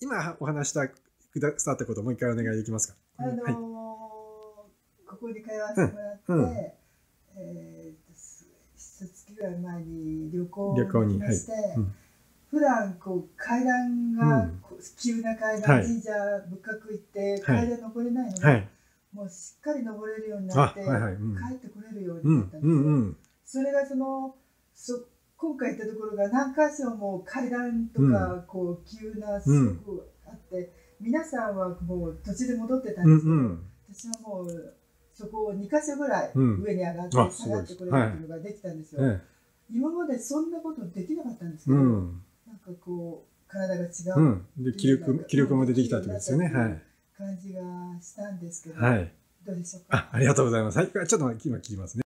今お話したくださったことをもう一回お願いできますか？あのーはい。ここに通わせてもらって、うんうんえー月ぐらい前に旅行に行きまして、うん普段こう階段が、うん急な階段、はい神社仏閣行ってはい階段登れないので、はい。もうしっかり登れるようにあ、なって、はいはい。うん。帰ってこれるよううになったんですよ。んうんうん。それがそのそ今回行ったところが何箇所も階段とか、こう急なすごくあって、皆さんはもう途中で戻ってたんうんですけど、うん。私はもうそこを2箇所ぐらいうん上に上がってあ下がってこれるっていうのができたんですよ。え今までそんなことできなかったんですけえ。ど、うん。なんかこう体が違う。うんで、気力、気力も出てきたってことですよね。はい。感じがしたんですけど、はい。どうでしょうか？あ、ありがとうございます。はい。ちょっと今切りますね。